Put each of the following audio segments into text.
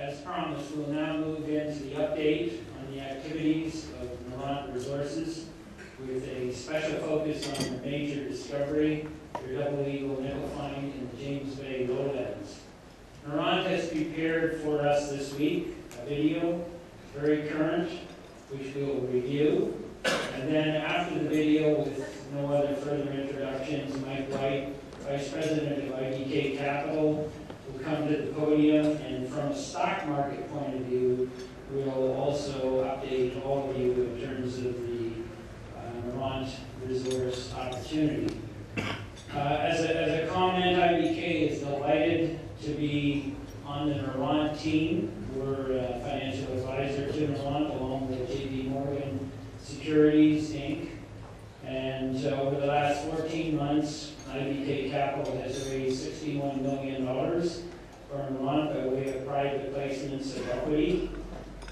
As promised, we'll now move into the update on the activities of Noront Resources with a special focus on the major discovery, the double eagle find in the James Bay lowlands. Noront has prepared for us this week a video, very current, which we will review. And then after the video, with no other further introductions, Mike White, Vice President of IBK Capital, come to the podium, and from a stock market point of view, we'll also update all of you in terms of the uh, Noront resource opportunity. Uh, As a, as a comment, IBK is delighted to be on the Noront team. We're a financial advisor to Noront along with JP Morgan Securities, Inc. And uh, over the last 14 months, IBK Capital has raised $61 million for Noront by way of private placements of equity,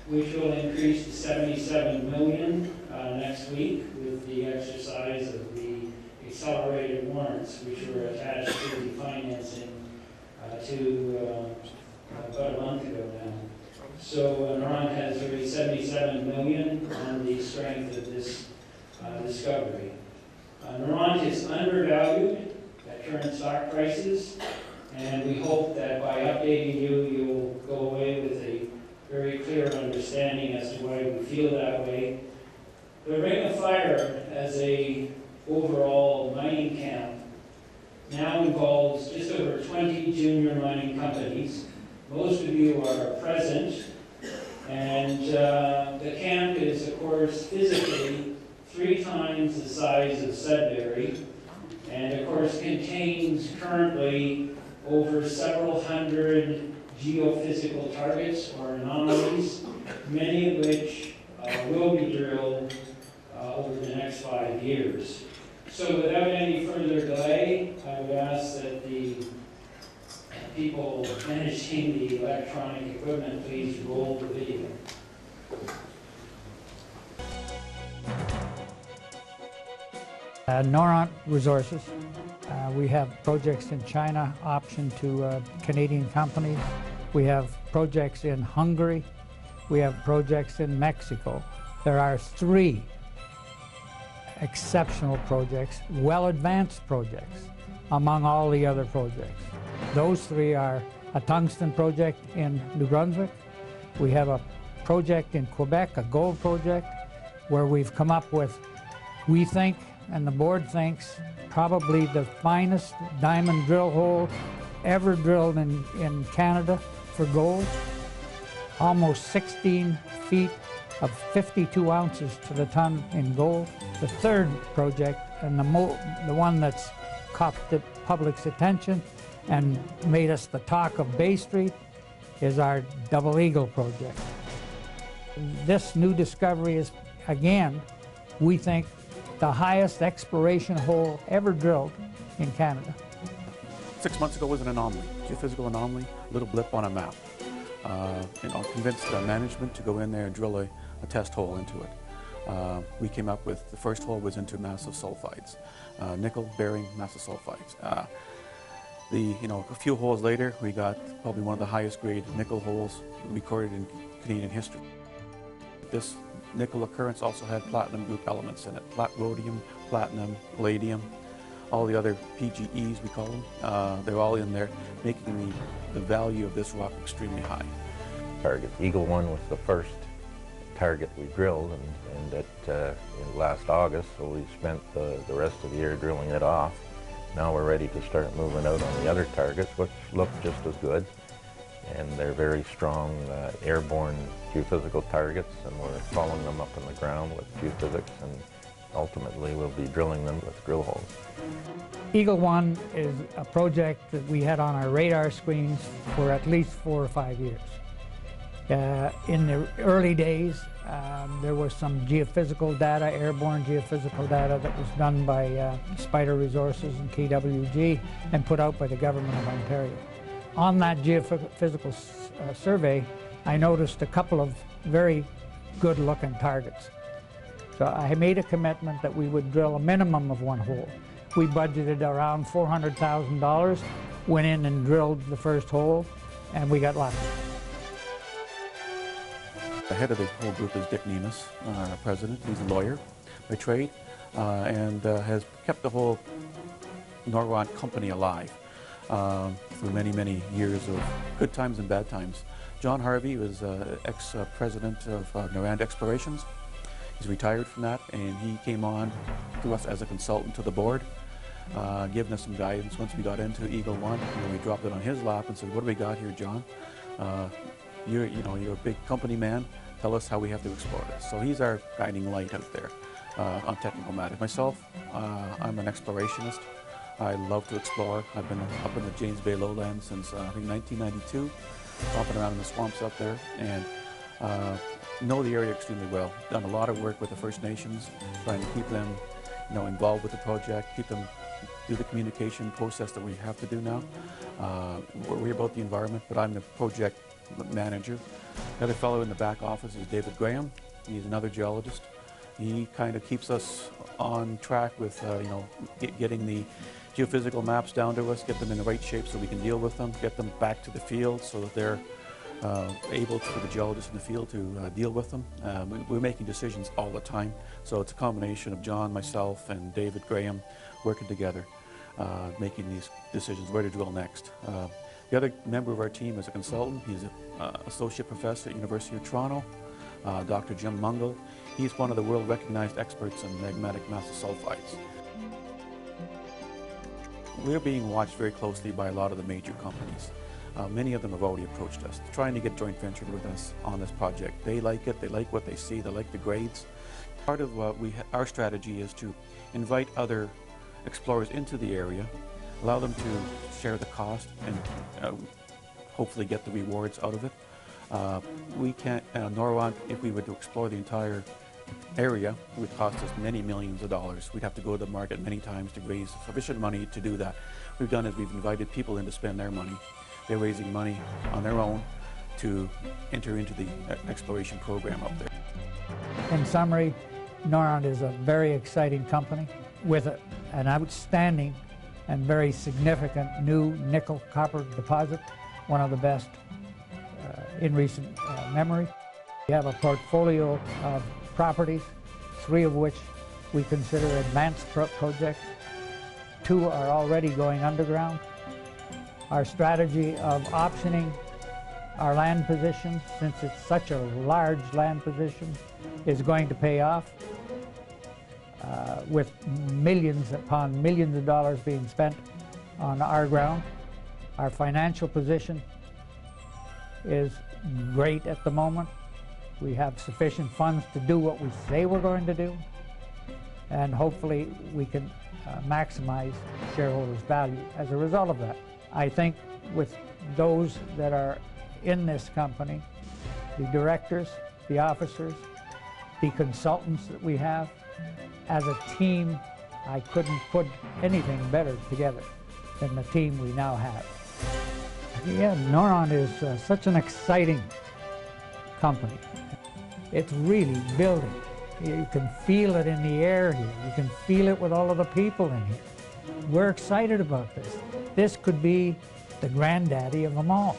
which will increase to 77 million uh, next week with the exercise of the accelerated warrants, which were attached to the financing uh, to uh, about a month ago now. So uh, Noront has raised 77 million on the strength of this uh, discovery. Uh, Noront is undervalued at current stock prices, and we hope that by updating you, you'll go away with a very clear understanding as to why we feel that way. The Ring of Fire as a overall mining camp now involves just over 20 junior mining companies. Most of you are present, and uh, the camp is, of course, physically three times the size of Sudbury, and of course contains currently over several hundred geophysical targets or anomalies, many of which uh, will be drilled uh, over the next five years. So without any further delay, I would ask that the people managing the electronic equipment please roll the video. Uh, Noront Resources. Uh, we have projects in China, option to uh, Canadian companies. We have projects in Hungary. We have projects in Mexico. There are three exceptional projects, well advanced projects, among all the other projects. Those three are a tungsten project in New Brunswick. We have a project in Quebec, a gold project, where we've come up with, we think, and the board thinks, probably the finest diamond drill hole ever drilled in, in Canada for gold. Almost 16 feet of 52 ounces to the ton in gold. The third project, and the, the one that's caught the public's attention and made us the talk of Bay Street, is our Double Eagle project. This new discovery is, again, we think, the highest exploration hole ever drilled in Canada. Six months ago was an anomaly, geophysical anomaly, a little blip on a map. Uh, you know, convinced the management to go in there and drill a, a test hole into it. Uh, we came up with, the first hole was into massive sulfides, uh, nickel-bearing massive sulfides. Uh, the, you know, a few holes later, we got probably one of the highest grade nickel holes recorded in Canadian history. This nickel occurrence also had platinum group elements in it, plat rhodium, platinum, palladium, all the other PGEs we call them. Uh, they're all in there, making the, the value of this rock extremely high. Target Eagle 1 was the first target we drilled and, and that uh, in last August, so we spent the, the rest of the year drilling it off. Now we're ready to start moving out on the other targets, which look just as good. And they're very strong uh, airborne geophysical targets, and we're following them up in the ground with geophysics, and ultimately we'll be drilling them with drill holes. Eagle One is a project that we had on our radar screens for at least four or five years. Uh, in the early days, um, there was some geophysical data, airborne geophysical data that was done by uh, Spider Resources and KWG and put out by the Government of Ontario. On that geophysical uh, survey, I noticed a couple of very good looking targets. So I made a commitment that we would drill a minimum of one hole. We budgeted around $400,000, went in and drilled the first hole, and we got lucky. The head of the whole group is Dick Nemis, our president. He's a lawyer by trade uh, and uh, has kept the whole Noront company alive um, through many, many years of good times and bad times. John Harvey was uh, ex-president of uh, Explorations. He's retired from that, and he came on to us as a consultant to the board, uh, giving us some guidance once we got into Eagle One. We dropped it on his lap and said, "What do we got here, John? Uh, you're, you know, you're a big company man. Tell us how we have to explore this." So he's our guiding light out there uh, on technical matters. Myself, uh, I'm an explorationist. I love to explore. I've been up in the James Bay lowlands since uh, I think 1992, stomping around in the swamps up there, and uh, know the area extremely well. Done a lot of work with the First Nations, trying to keep them, you know, involved with the project, keep them do the communication process that we have to do now. Uh, worry about the environment, but I'm the project manager. The other fellow in the back office is David Graham. He's another geologist. He kind of keeps us on track with, uh, you know, get, getting the geophysical maps down to us, get them in the right shape so we can deal with them, get them back to the field so that they're uh, able for the geologists in the field to uh, deal with them. Um, we, we're making decisions all the time, so it's a combination of John, myself, and David Graham working together, uh, making these decisions where to drill next. Uh, the other member of our team is a consultant. He's an associate professor at University of Toronto, uh, Dr. Jim Mungall. He's one of the world recognized experts in magmatic massive sulfides. We're being watched very closely by a lot of the major companies. Uh, many of them have already approached us, trying to get joint ventured with us on this project. They like it, they like what they see, they like the grades. Part of what we our strategy is to invite other explorers into the area, allow them to share the cost and uh, hopefully get the rewards out of it. Uh, we can't, uh, Noront, if we were to explore the entire area, would cost us many millions of dollars. We'd have to go to the market many times to raise sufficient money to do that. What we've done is we've invited people in to spend their money. They're raising money on their own to enter into the exploration program up there. In summary, Noront is a very exciting company with a, an outstanding and very significant new nickel copper deposit, one of the best uh, in recent uh, memory. We have a portfolio of properties, three of which we consider advanced pro- projects. Two are already going underground. Our strategy of optioning our land position, since it's such a large land position, is going to pay off uh, with millions upon millions of dollars being spent on our ground. Our financial position is great at the moment. We have sufficient funds to do what we say we're going to do, and hopefully we can uh, maximize shareholders' value as a result of that. I think with those that are in this company, the directors, the officers, the consultants that we have, as a team, I couldn't put anything better together than the team we now have. Yeah, Noront is uh, such an exciting company. It's really building. You can feel it in the air here. You can feel it with all of the people in here. We're excited about this. This could be the granddaddy of them all.